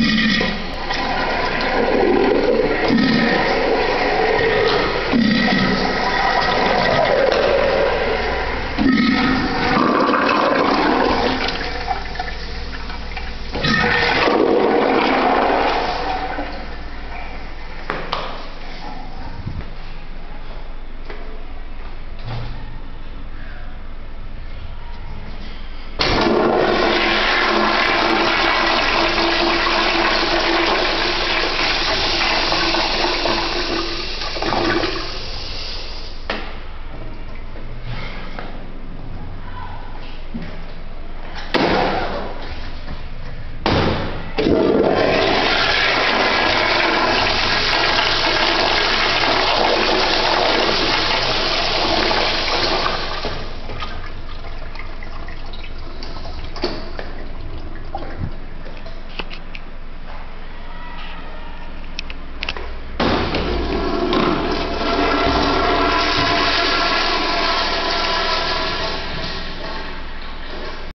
you